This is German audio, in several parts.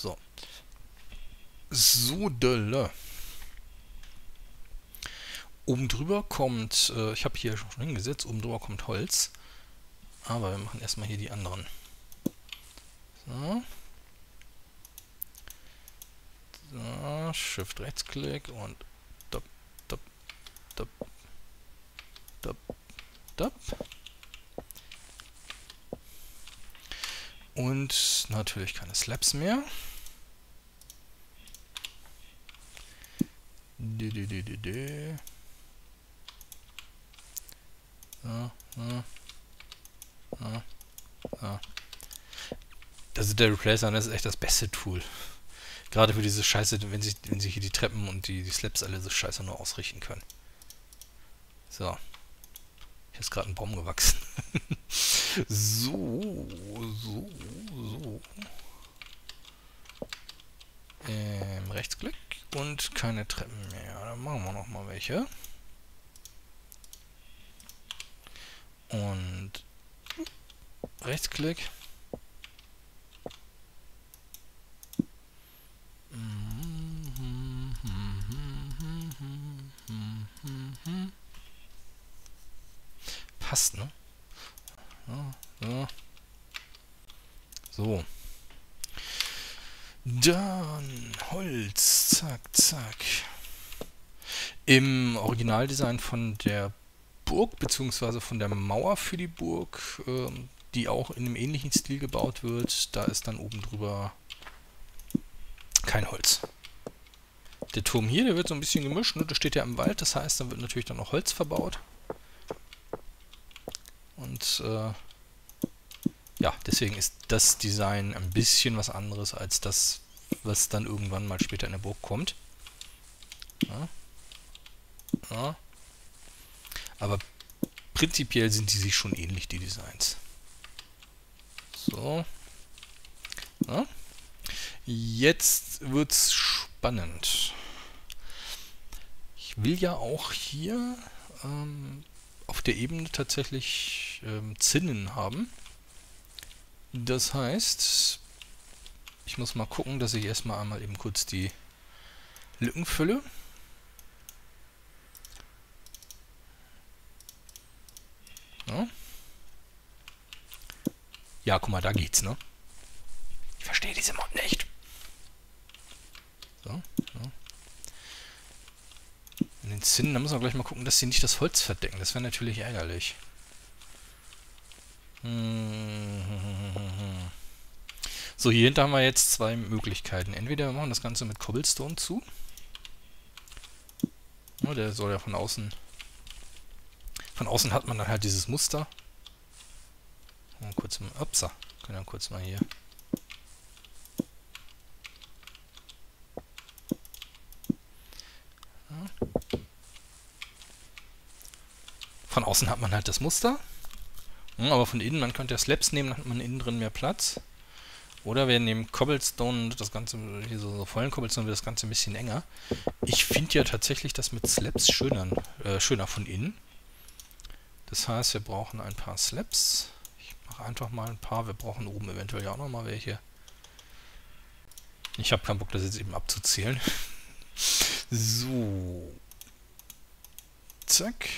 So. So, Dölle. Oben drüber kommt, äh, ich habe hier schon hingesetzt, oben drüber kommt Holz. Aber wir machen erstmal hier die anderen. So. So, Shift Rechtsklick und dop, dop, dop, dop, dop. Und natürlich keine Slaps mehr. So, so. Also der Replacer, das ist echt das beste Tool. Gerade für diese Scheiße, wenn sich, wenn sich hier die Treppen und die, die Slaps alle so scheiße nur ausrichten können. So. Hier ist gerade ein Baum gewachsen. so, so, so. Ähm, Rechtsklick und keine Treppen mehr. Dann machen wir noch mal welche. Und Rechtsklick. Passt, ne? Ja, So. Dann Holz. Zack, zack. Im Originaldesign von der Burg, beziehungsweise von der Mauer für die Burg, ähm, die auch in einem ähnlichen Stil gebaut wird, da ist dann oben drüber kein Holz. Der Turm hier, der wird so ein bisschen gemischt, ne? der steht ja im Wald, das heißt, dann wird natürlich dann noch Holz verbaut. Und äh, ja, deswegen ist das Design ein bisschen was anderes als das, was dann irgendwann mal später in der Burg kommt. Ja. Ja. Aber prinzipiell sind die sich schon ähnlich, die Designs. So. Ja. Jetzt wird's spannend. Ich will ja auch hier ähm, auf der Ebene tatsächlich ähm, Zinnen haben. Das heißt, ich muss mal gucken, dass ich erstmal einmal eben kurz die Lücken fülle. Ja. ja, guck mal, da geht's, ne? Ich verstehe diese Mod nicht. So, so. In den Zinnen, da müssen wir gleich mal gucken, dass sie nicht das Holz verdecken. Das wäre natürlich ärgerlich. So, hier hinter haben wir jetzt zwei Möglichkeiten. Entweder wir machen das Ganze mit Cobblestone zu. Oh, der soll ja von außen... Von außen hat man dann halt dieses Muster. Mal kurz mal... Upsa. Können wir kurz mal hier... Von außen hat man halt das Muster. Hm, aber von innen, man könnte ja Slabs nehmen, dann hat man innen drin mehr Platz. Oder wir nehmen Cobblestone, das Ganze, hier so, so vollen Cobblestone wird das Ganze ein bisschen enger. Ich finde ja tatsächlich das mit Slabs schöner, äh, schöner von innen. Das heißt, wir brauchen ein paar Slabs. Ich mache einfach mal ein paar. Wir brauchen oben eventuell ja auch nochmal welche. Ich habe keinen Bock, das jetzt eben abzuzählen. so. Zack.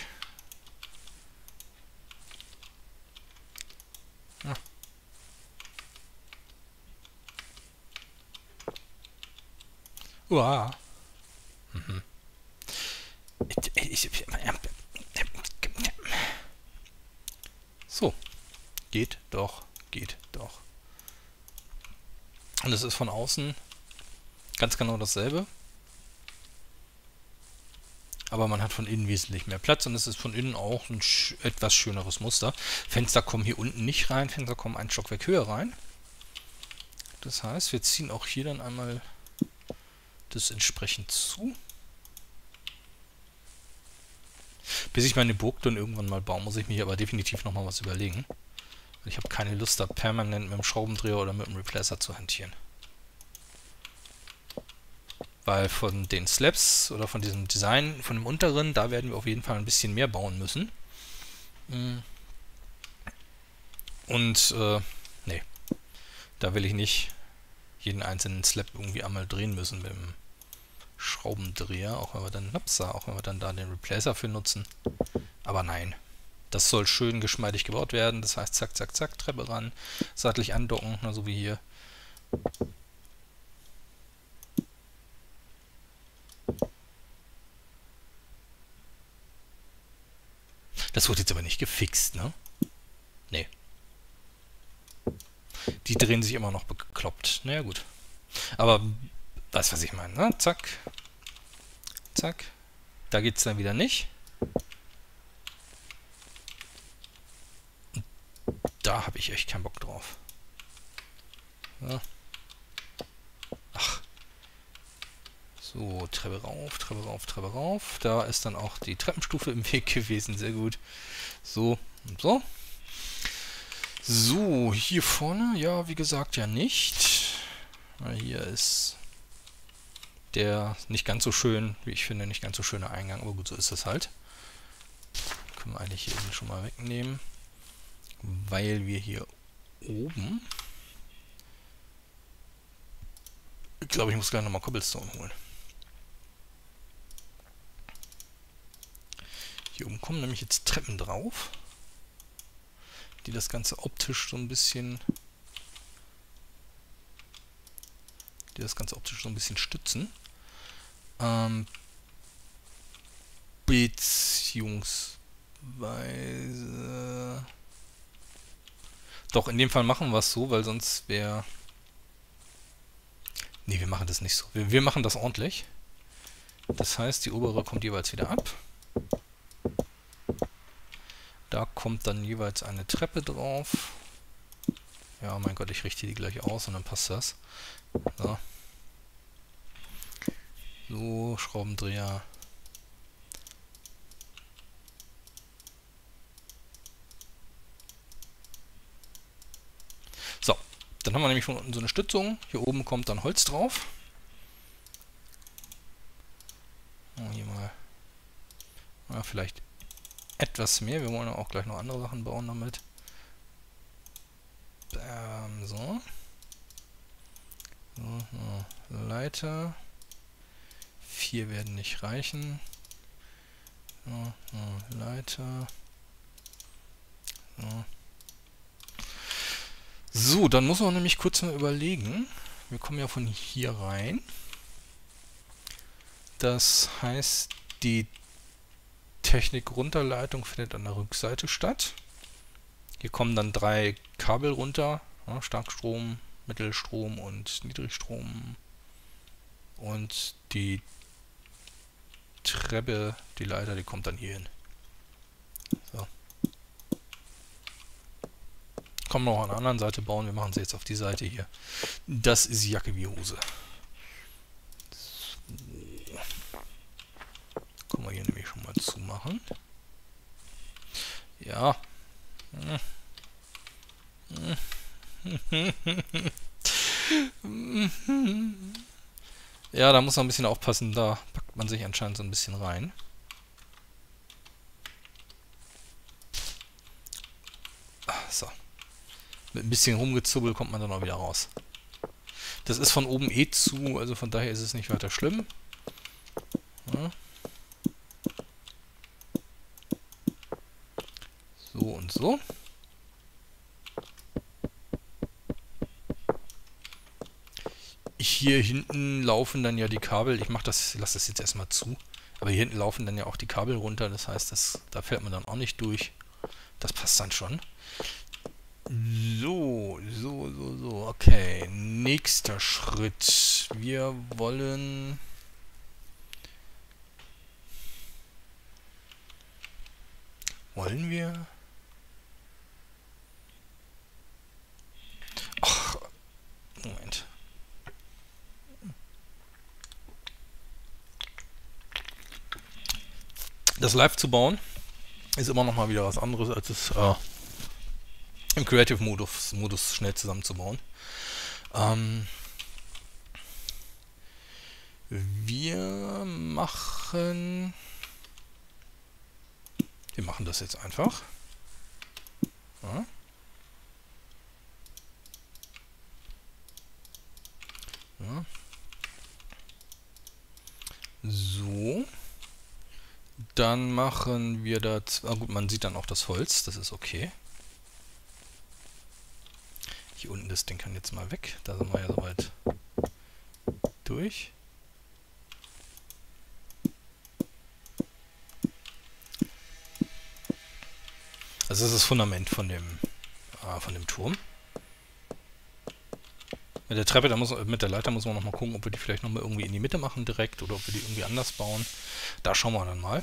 Ja. Uah. Mhm. So. Geht doch, geht doch. Und es ist von außen ganz genau dasselbe. Aber man hat von innen wesentlich mehr Platz und es ist von innen auch ein sch etwas schöneres Muster. Fenster kommen hier unten nicht rein, Fenster kommen ein Stockwerk höher rein. Das heißt, wir ziehen auch hier dann einmal das entsprechend zu. Bis ich meine Burg dann irgendwann mal baue, muss ich mich aber definitiv nochmal was überlegen. Ich habe keine Lust, da permanent mit dem Schraubendreher oder mit dem Replacer zu hantieren. Weil von den Slabs oder von diesem Design, von dem unteren, da werden wir auf jeden Fall ein bisschen mehr bauen müssen. Mm. Und, äh, nee. Da will ich nicht jeden einzelnen Slab irgendwie einmal drehen müssen mit dem Schraubendreher, auch wenn wir dann, upsa, auch wenn wir dann da den Replacer für nutzen. Aber nein. Das soll schön geschmeidig gebaut werden, das heißt zack, zack, zack, Treppe ran, seitlich andocken, na, so wie hier. Das wurde jetzt aber nicht gefixt, ne? Nee. Die drehen sich immer noch bekloppt. Naja, gut. Aber, weißt was ich meine, ne? Zack. Zack. Da geht's dann wieder nicht. da habe ich echt keinen Bock drauf. Ja. Ach. So, Treppe rauf, Treppe rauf, Treppe rauf. Da ist dann auch die Treppenstufe im Weg gewesen. Sehr gut. So und so. So, hier vorne, ja, wie gesagt, ja nicht. Hier ist der nicht ganz so schön, wie ich finde, nicht ganz so schöne Eingang, aber gut, so ist es halt. Können wir eigentlich hier schon mal wegnehmen, weil wir hier oben ich glaube, ich muss gleich nochmal Cobblestone holen. Hier oben kommen nämlich jetzt Treppen drauf, die das Ganze optisch so ein bisschen die das Ganze optisch so ein bisschen stützen. Ähm, beziehungsweise... Doch, in dem Fall machen wir es so, weil sonst wäre... Ne, wir machen das nicht so. Wir, wir machen das ordentlich. Das heißt, die obere kommt jeweils wieder ab. Da kommt dann jeweils eine Treppe drauf. Ja, mein Gott, ich richte die gleich aus und dann passt das. So. So, Schraubendreher. So, dann haben wir nämlich von unten so eine Stützung. Hier oben kommt dann Holz drauf. Oh, hier mal. Ja, vielleicht etwas mehr. Wir wollen auch gleich noch andere Sachen bauen damit. Ähm, so. so. Leiter. Vier werden nicht reichen. So, so. Leiter. So. So, dann muss man nämlich kurz mal überlegen. Wir kommen ja von hier rein. Das heißt, die Technik-Runterleitung findet an der Rückseite statt. Hier kommen dann drei Kabel runter. Ja, Starkstrom, Mittelstrom und Niedrigstrom. Und die Treppe, die Leiter, die kommt dann hier hin. So. Kommen noch an der anderen Seite bauen. Wir machen sie jetzt auf die Seite hier. Das ist Jacke wie Hose. Können wir hier nämlich schon mal zumachen. Ja. Ja, da muss man ein bisschen aufpassen. Da packt man sich anscheinend so ein bisschen rein. So. Mit ein bisschen rumgezubbel kommt man dann auch wieder raus. Das ist von oben eh zu, also von daher ist es nicht weiter schlimm. Ja. So und so. Hier hinten laufen dann ja die Kabel, ich mach das, lasse das jetzt erstmal zu, aber hier hinten laufen dann ja auch die Kabel runter, das heißt, das, da fährt man dann auch nicht durch. Das passt dann schon. So, so, so, so, okay. Nächster Schritt. Wir wollen... Wollen wir... Moment. Das live zu bauen ist immer noch mal wieder was anderes, als es äh, im Creative-Modus Modus schnell zusammenzubauen. Ähm, wir machen... Wir machen das jetzt einfach. Ja. Ja. So. Dann machen wir da... Ah gut, man sieht dann auch das Holz, das ist okay. Hier unten das Ding kann jetzt mal weg. Da sind wir ja soweit durch. Also das ist das Fundament von dem, ah, von dem Turm. Mit der Treppe, da muss, mit der Leiter muss man nochmal gucken, ob wir die vielleicht nochmal irgendwie in die Mitte machen direkt oder ob wir die irgendwie anders bauen. Da schauen wir dann mal.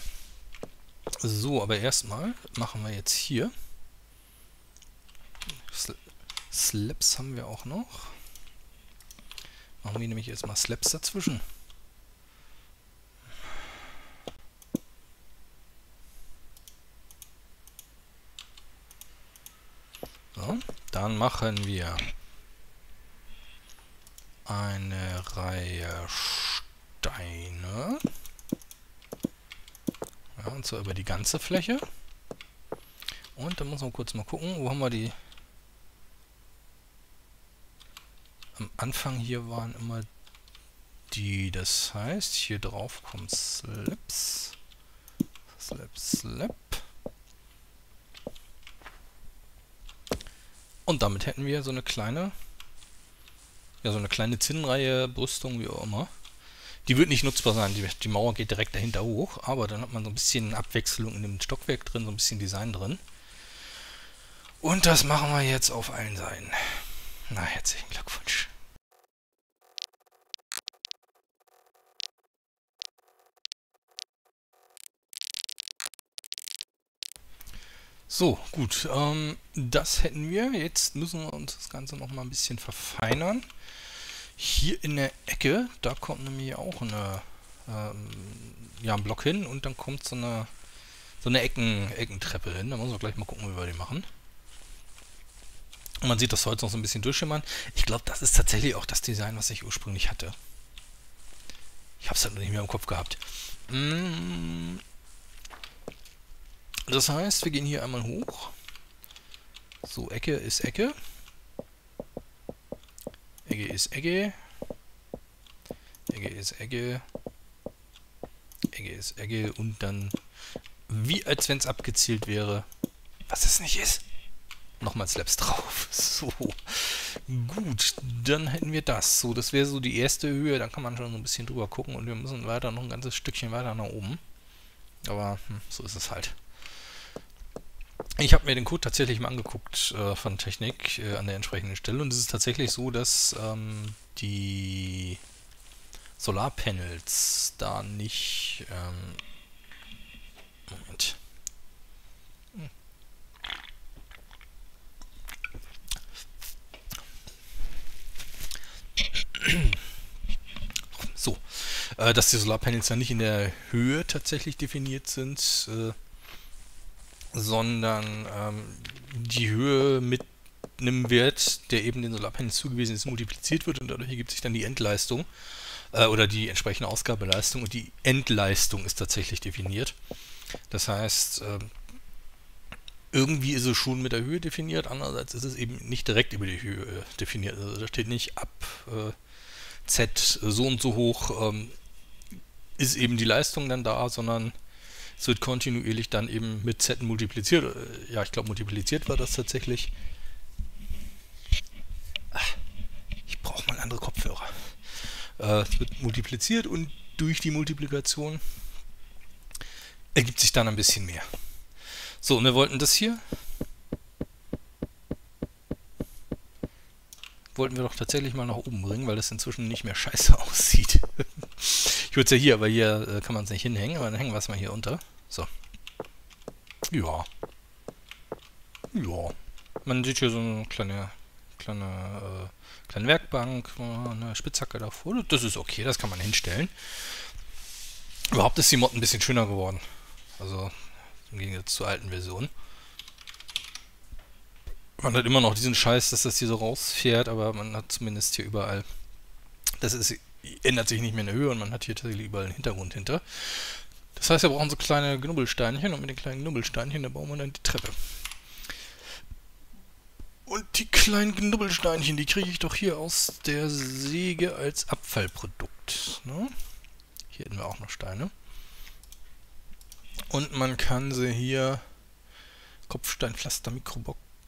So, aber erstmal machen wir jetzt hier. Slaps haben wir auch noch. Machen wir nämlich erstmal Slaps dazwischen. So, dann machen wir eine Reihe Steine. Ja, und zwar über die ganze Fläche. Und dann muss man kurz mal gucken, wo haben wir die... Am Anfang hier waren immer die, das heißt, hier drauf kommt Slaps. Slap, Slap. Und damit hätten wir so eine kleine, ja, so eine kleine Zinnenreihe, Brüstung, wie auch immer. Die wird nicht nutzbar sein, die, die Mauer geht direkt dahinter hoch, aber dann hat man so ein bisschen Abwechslung in dem Stockwerk drin, so ein bisschen Design drin. Und das machen wir jetzt auf allen Seiten. Na, herzlichen Glückwunsch. So, gut. Ähm, das hätten wir. Jetzt müssen wir uns das Ganze noch mal ein bisschen verfeinern. Hier in der Ecke, da kommt nämlich auch eine, ähm, ja, ein Block hin und dann kommt so eine, so eine Ecken, Eckentreppe hin. Da müssen wir gleich mal gucken, wie wir die machen. Und man sieht das Holz noch so ein bisschen durchschimmern. Ich glaube, das ist tatsächlich auch das Design, was ich ursprünglich hatte. Ich habe es halt noch nicht mehr im Kopf gehabt. Mm, das heißt, wir gehen hier einmal hoch. So, Ecke ist Ecke. Ecke ist Ecke. Ecke ist Ecke. Ecke ist Ecke und dann wie als wenn es abgezielt wäre. Was es nicht ist. Nochmal Slaps drauf. So. Gut, dann hätten wir das. So, das wäre so die erste Höhe. Dann kann man schon so ein bisschen drüber gucken und wir müssen weiter noch ein ganzes Stückchen weiter nach oben. Aber hm, so ist es halt. Ich habe mir den Code tatsächlich mal angeguckt äh, von Technik äh, an der entsprechenden Stelle und es ist tatsächlich so, dass ähm, die Solarpanels da nicht... Ähm, Moment. So, äh, dass die Solarpanels ja nicht in der Höhe tatsächlich definiert sind, äh, sondern ähm, die Höhe mit einem Wert, der eben den Solarpanels zugewiesen ist, multipliziert wird und dadurch ergibt sich dann die Endleistung äh, oder die entsprechende Ausgabeleistung und die Endleistung ist tatsächlich definiert. Das heißt, äh, irgendwie ist es schon mit der Höhe definiert, andererseits ist es eben nicht direkt über die Höhe äh, definiert. Also da steht nicht ab äh, Z so und so hoch ähm, ist eben die Leistung dann da, sondern es wird kontinuierlich dann eben mit Z multipliziert. Äh, ja, ich glaube, multipliziert war das tatsächlich. Ich brauche mal andere Kopfhörer. Äh, es wird multipliziert und durch die Multiplikation ergibt sich dann ein bisschen mehr. So, und wir wollten das hier. Wollten wir doch tatsächlich mal nach oben bringen, weil das inzwischen nicht mehr scheiße aussieht. Ich würde es ja hier, aber hier äh, kann man es nicht hinhängen, aber dann hängen wir es mal hier unter. So. Ja. Ja. Man sieht hier so eine kleine, kleine, äh, kleine Werkbank, eine Spitzhacke davor. Das ist okay, das kann man hinstellen. Überhaupt ist die Mod ein bisschen schöner geworden. Also im Gegensatz zur alten Version. Man hat immer noch diesen Scheiß, dass das hier so rausfährt, aber man hat zumindest hier überall. Das ist ändert sich nicht mehr in der Höhe und man hat hier tatsächlich überall einen Hintergrund hinter. Das heißt, wir brauchen so kleine Knubbelsteinchen und mit den kleinen Knubbelsteinchen, da bauen wir dann die Treppe. Und die kleinen Knubbelsteinchen, die kriege ich doch hier aus der Säge als Abfallprodukt. Ne? Hier hätten wir auch noch Steine. Und man kann sie hier Kopfsteinpflaster,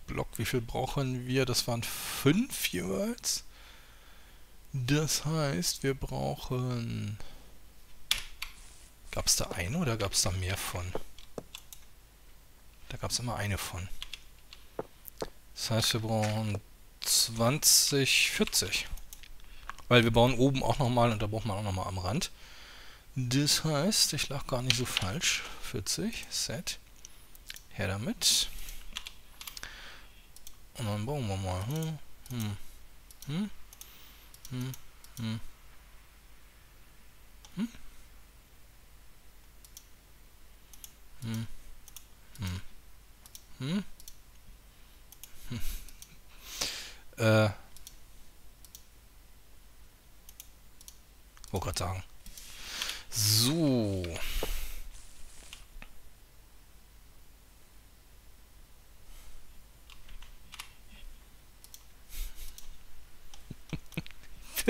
Mikroblock, wie viel brauchen wir? Das waren fünf jeweils. Das heißt, wir brauchen... Gab es da eine oder gab es da mehr von? Da gab es immer eine von. Das heißt, wir brauchen 20, 40. Weil wir bauen oben auch nochmal und da braucht man auch nochmal am Rand. Das heißt, ich lag gar nicht so falsch. 40, Set. Her damit. Und dann bauen wir mal. Hm, hm, hm, hm, hm. Hm. Hm. Hm. Hm. hm. äh. Wollte gerade sagen. So.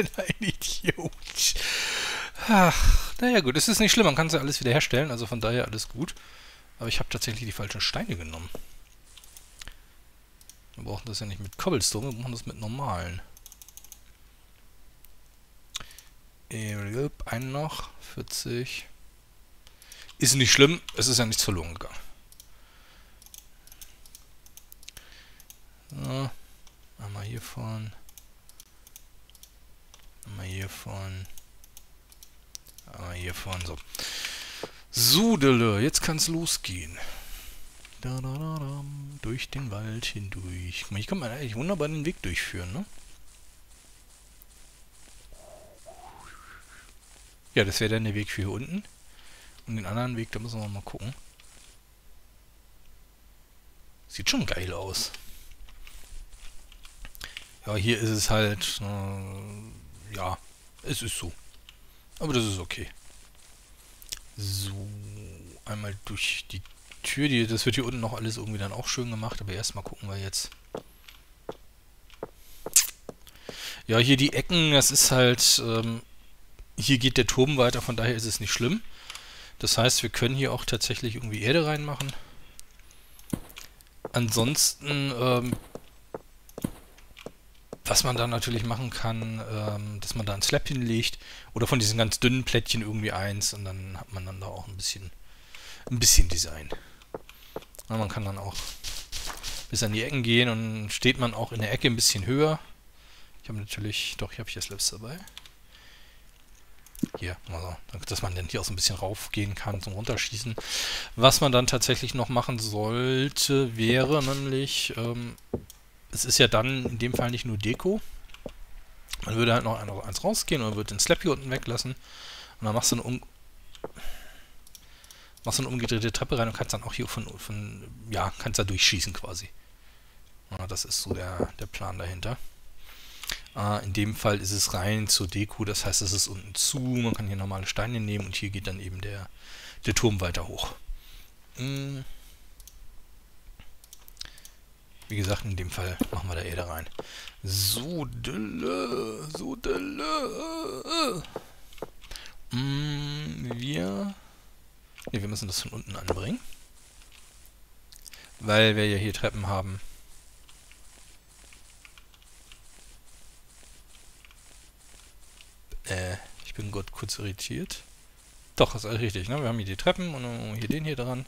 Bin ein Idiot. Ach, naja gut, es ist nicht schlimm, man kann es ja alles wieder herstellen, also von daher alles gut. Aber ich habe tatsächlich die falschen Steine genommen. Wir brauchen das ja nicht mit Cobblestone, wir brauchen das mit normalen. Einen noch, 40. Ist nicht schlimm, es ist ja nichts verloren gegangen. So, einmal hiervon. Einmal hiervon. Einmal hiervon, so. Sudele, jetzt kann's losgehen. Da, da, da, da, durch den Wald hindurch. Ich kann man eigentlich wunderbar den Weg durchführen, ne? Ja, das wäre dann der Weg für hier unten. Und den anderen Weg, da müssen wir mal gucken. Sieht schon geil aus. Ja, hier ist es halt... Äh, ja, es ist so. Aber das ist okay. So, einmal durch die Tür. Die, das wird hier unten noch alles irgendwie dann auch schön gemacht. Aber erstmal gucken wir jetzt. Ja, hier die Ecken, das ist halt... Ähm, hier geht der Turm weiter, von daher ist es nicht schlimm. Das heißt, wir können hier auch tatsächlich irgendwie Erde reinmachen. Ansonsten, ähm, was man da natürlich machen kann, ähm, dass man da ein Slab hinlegt oder von diesen ganz dünnen Plättchen irgendwie eins und dann hat man dann da auch ein bisschen, ein bisschen Design. Ja, man kann dann auch bis an die Ecken gehen und steht man auch in der Ecke ein bisschen höher. Ich habe natürlich, doch, ich habe hier Slabs dabei. Hier, also, dass man dann hier auch so ein bisschen raufgehen kann zum Runterschießen. Was man dann tatsächlich noch machen sollte, wäre nämlich, ähm, es ist ja dann in dem Fall nicht nur Deko. Man würde halt noch eins rausgehen und würde den Slap hier unten weglassen. Und dann machst du eine, um machst du eine umgedrehte Treppe rein und kannst dann auch hier von, von ja, kannst da durchschießen quasi. Ja, das ist so der, der Plan dahinter. Äh, in dem Fall ist es rein zur Deko, das heißt, es ist unten zu, man kann hier normale Steine nehmen und hier geht dann eben der, der Turm weiter hoch. Hm. Wie gesagt, in dem Fall machen wir da Erde rein. Sodele, Sodele. Mm, wir, ne, wir müssen das von unten anbringen. Weil wir ja hier Treppen haben. Äh, ich bin Gott kurz irritiert. Doch, ist alles richtig, ne? Wir haben hier die Treppen und hier den hier dran.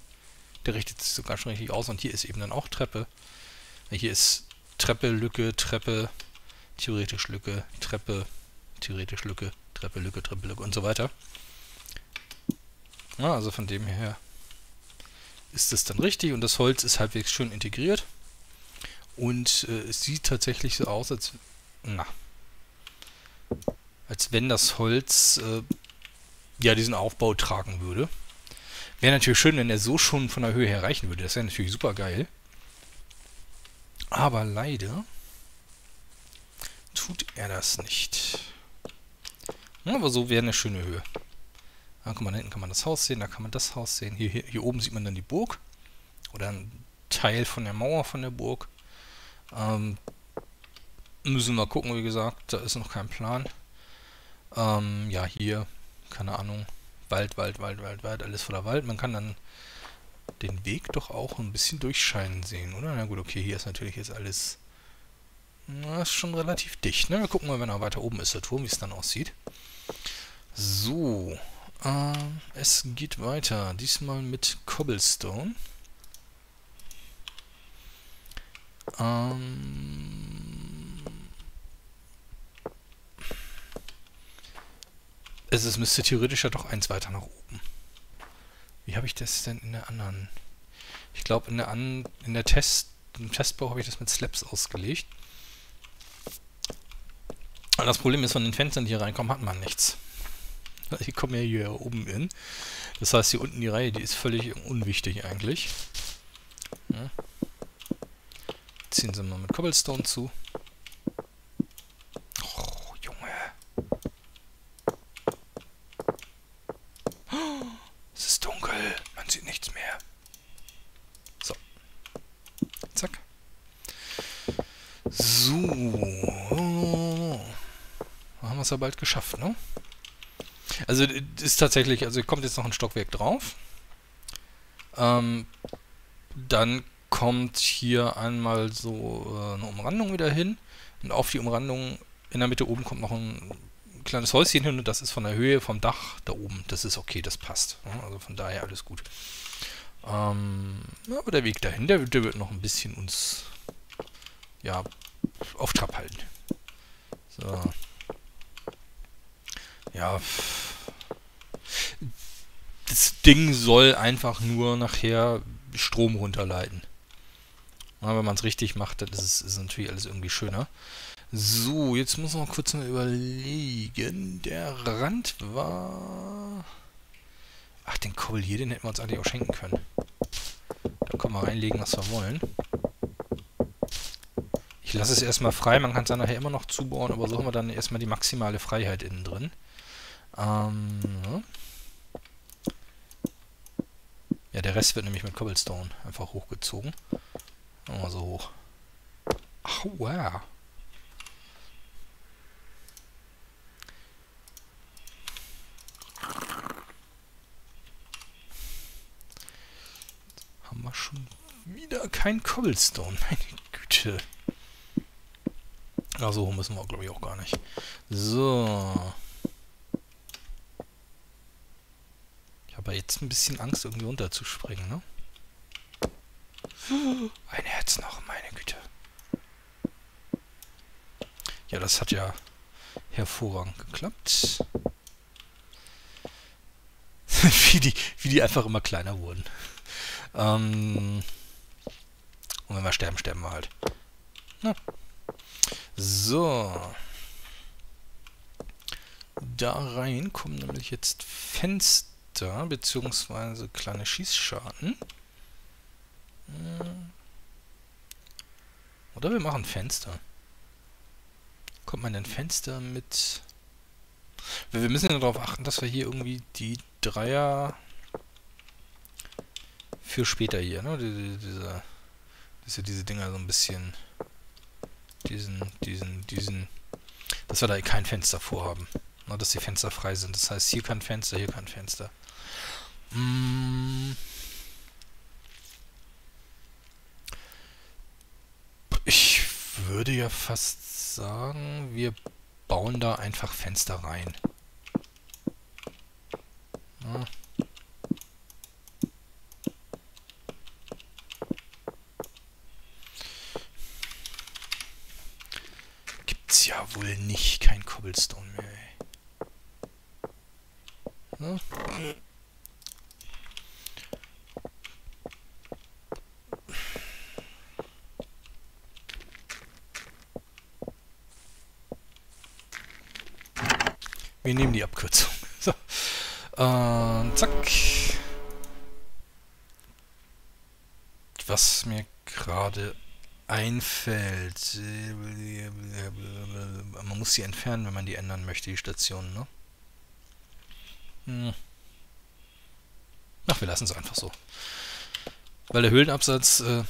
Der richtet sich sogar schon richtig aus und hier ist eben dann auch Treppe. Hier ist Treppe, Lücke, Treppe, theoretisch Lücke, Treppe, theoretisch Lücke, Treppe, Lücke, Treppe, Lücke und so weiter. Ja, also von dem her ist das dann richtig und das Holz ist halbwegs schön integriert. Und äh, es sieht tatsächlich so aus, als... Na, als wenn das Holz äh, ja diesen Aufbau tragen würde. Wäre natürlich schön, wenn er so schon von der Höhe her reichen würde. Das wäre natürlich super geil. Aber leider tut er das nicht. Aber so wäre eine schöne Höhe. Da kann man hinten kann man das Haus sehen, da kann man das Haus sehen. Hier, hier, hier oben sieht man dann die Burg. Oder ein Teil von der Mauer von der Burg. Ähm, müssen wir gucken, wie gesagt, da ist noch kein Plan. Ähm, ja, hier, keine Ahnung, Wald, Wald, Wald, Wald, Wald, alles voller Wald. Man kann dann den Weg doch auch ein bisschen durchscheinen sehen, oder? Na gut, okay, hier ist natürlich jetzt alles... Na, ist schon relativ dicht, ne? Wir gucken mal, wenn er weiter oben ist, der Turm, wie es dann aussieht. So, äh, es geht weiter. Diesmal mit Cobblestone. Ähm... Es, es müsste theoretisch ja doch eins weiter nach oben. Wie habe ich das denn in der anderen? Ich glaube, in der an in der Test im Testbau habe ich das mit Slaps ausgelegt. Aber das Problem ist, von den Fenstern, die hier reinkommen, hat man nichts. Die kommen ja hier oben in. Das heißt, hier unten die Reihe, die ist völlig unwichtig eigentlich. Ja. Ziehen sie mal mit Cobblestone zu. Oh, Junge. Oh, es ist sieht nichts mehr. So. Zack. So. Haben wir es ja bald geschafft, ne? Also ist tatsächlich, also kommt jetzt noch ein Stockwerk drauf. Ähm, dann kommt hier einmal so äh, eine Umrandung wieder hin. Und auf die Umrandung in der Mitte oben kommt noch ein kleines Häuschen hin und das ist von der Höhe vom Dach da oben. Das ist okay, das passt. Ja, also von daher alles gut. Ähm, aber der Weg dahin, der, der wird noch ein bisschen uns ja, auf Trab halten. So. Ja. Das Ding soll einfach nur nachher Strom runterleiten. Ja, wenn man es richtig macht, dann ist es natürlich alles irgendwie schöner. So, jetzt muss man kurz mal überlegen. Der Rand war... Ach, den Kohl hier, den hätten wir uns eigentlich auch schenken können. Da können wir reinlegen, was wir wollen. Ich lasse es erstmal frei, man kann es dann nachher immer noch zubauen, aber so haben wir dann erstmal die maximale Freiheit innen drin. Ähm, ja. der Rest wird nämlich mit Cobblestone einfach hochgezogen. Mal so hoch. Aua. Wir schon wieder kein Cobblestone, meine Güte. Ja, so hoch müssen wir, glaube ich, auch gar nicht. So. Ich habe jetzt ein bisschen Angst, irgendwie runterzuspringen, ne? Ein Herz noch, meine Güte. Ja, das hat ja hervorragend geklappt. wie, die, wie die einfach immer kleiner wurden. Ähm und wenn wir sterben, sterben wir halt. Na. So. Da rein kommen nämlich jetzt Fenster, beziehungsweise kleine Schießscharten. Oder wir machen Fenster. Kommt man denn Fenster mit... Wir müssen ja darauf achten, dass wir hier irgendwie die Dreier für später hier, ne? Diese, diese, diese, Dinger so ein bisschen diesen, diesen, diesen, dass wir da kein Fenster vorhaben. Ne? Dass die Fenster frei sind. Das heißt, hier kein Fenster, hier kein Fenster. Mmh. Ich würde ja fast sagen, wir bauen da einfach Fenster rein. Ja. Gibt's ja wohl nicht, kein Cobblestone mehr. Ja. Wir nehmen die Abkürzung. So. Ähm, zack. Was mir gerade einfällt. Man muss sie entfernen, wenn man die ändern möchte, die Stationen, ne? Hm. Ach, wir lassen es einfach so. Weil der Höhlenabsatz äh,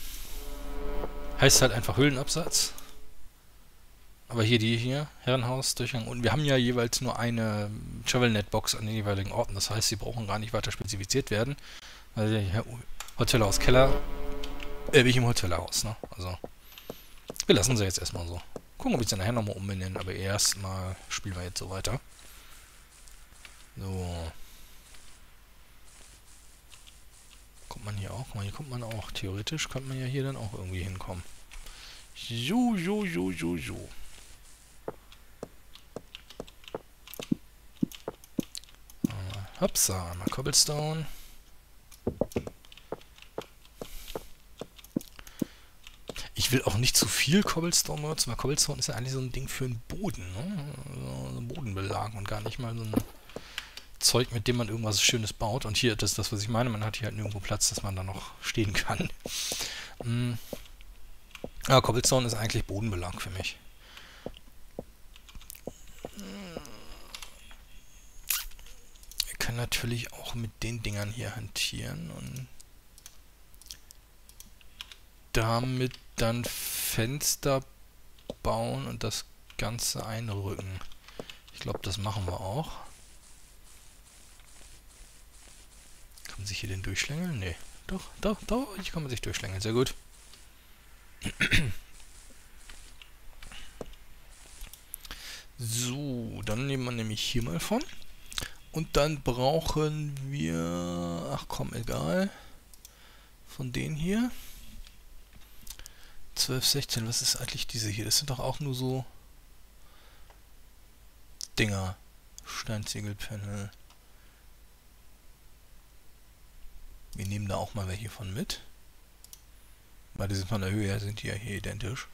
heißt halt einfach Höhlenabsatz. Aber hier die hier, Herrenhaus, Durchgang. Und wir haben ja jeweils nur eine TravelNet-Box an den jeweiligen Orten. Das heißt, sie brauchen gar nicht weiter spezifiziert werden. Also Hotelhaus Keller, äh, wie ich im Hotelhaus, ne? Also, wir lassen sie jetzt erstmal so. Gucken, ob ich sie nachher nochmal umbenennen, aber erstmal spielen wir jetzt so weiter. So. Kommt man hier auch? Hier kommt man auch. Theoretisch könnte man ja hier dann auch irgendwie hinkommen. Jo, jo, jo, jo, jo. Hopsa, mal Cobblestone. Ich will auch nicht zu viel Cobblestone benutzen, weil Cobblestone ist ja eigentlich so ein Ding für einen Boden, ne? So ein Bodenbelag und gar nicht mal so ein Zeug, mit dem man irgendwas Schönes baut. Und hier, das ist das, was ich meine, man hat hier halt nirgendwo Platz, dass man da noch stehen kann. Ja, Cobblestone ist eigentlich Bodenbelag für mich. Wir können natürlich auch mit den Dingern hier hantieren und damit dann Fenster bauen und das Ganze einrücken. Ich glaube, das machen wir auch. Kann man sich hier den durchschlängeln? Nee. Doch, doch, doch, hier kann man sich durchschlängeln. Sehr gut. So, dann nehmen wir nämlich hier mal von. Und dann brauchen wir... Ach komm, egal. Von denen hier. 12, 16, was ist eigentlich diese hier? Das sind doch auch nur so... Dinger. Steinziegelpanel. Wir nehmen da auch mal welche von mit. Weil die sind von der Höhe her, sind die ja hier identisch.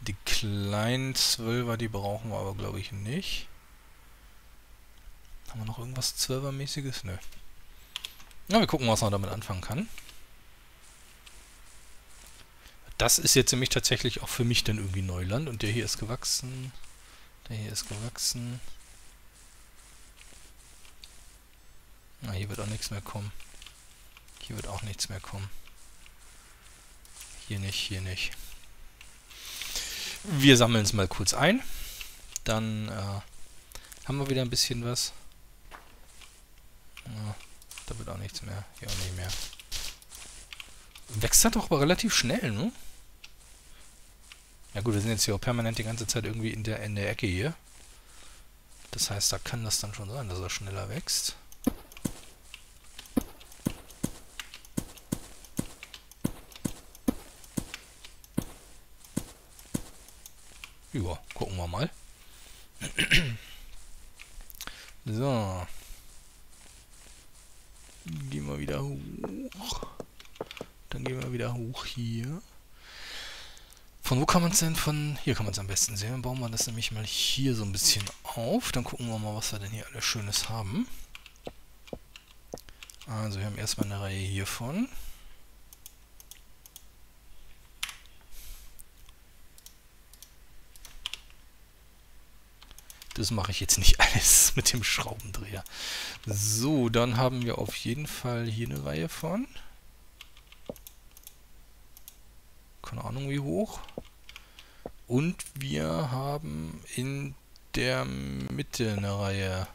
Die kleinen 12er, die brauchen wir aber glaube ich nicht. Haben wir noch irgendwas 12er-mäßiges? Nö. Na, wir gucken, was man damit anfangen kann. Das ist jetzt nämlich tatsächlich auch für mich dann irgendwie Neuland. Und der hier ist gewachsen. Der hier ist gewachsen. Na, hier wird auch nichts mehr kommen. Hier wird auch nichts mehr kommen. Hier nicht, hier nicht. Wir sammeln es mal kurz ein. Dann äh, haben wir wieder ein bisschen was. Ja, da wird auch nichts mehr. Hier auch nicht mehr. Wächst halt doch aber relativ schnell, ne? Ja gut, wir sind jetzt hier auch permanent die ganze Zeit irgendwie in der, in der Ecke hier. Das heißt, da kann das dann schon sein, dass er schneller wächst. Ja, gucken wir mal. so. Gehen wir wieder hoch. Dann gehen wir wieder hoch hier. Denn? Von hier kann man es am besten sehen. Dann bauen wir das nämlich mal hier so ein bisschen auf. Dann gucken wir mal, was wir denn hier alles Schönes haben. Also wir haben erstmal eine Reihe hiervon. Das mache ich jetzt nicht alles mit dem Schraubendreher. So, dann haben wir auf jeden Fall hier eine Reihe von. Keine Ahnung wie hoch. Und wir haben in der Mitte eine Reihe.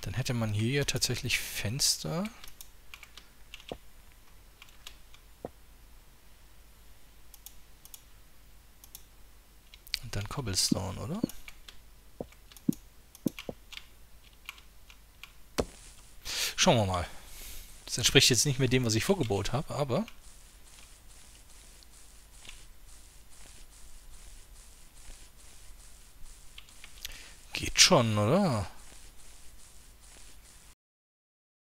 Dann hätte man hier ja tatsächlich Fenster. dann Cobblestone, oder? Schauen wir mal. Das entspricht jetzt nicht mehr dem, was ich vorgebaut habe, aber... Geht schon, oder?